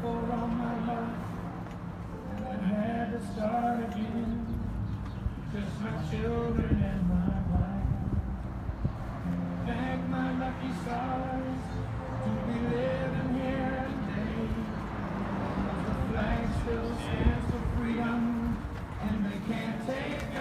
For all my life, and I had to start again. Just my children and my wife, and I thank my lucky stars to be living here today. The flag still stands for freedom, and they can't take it.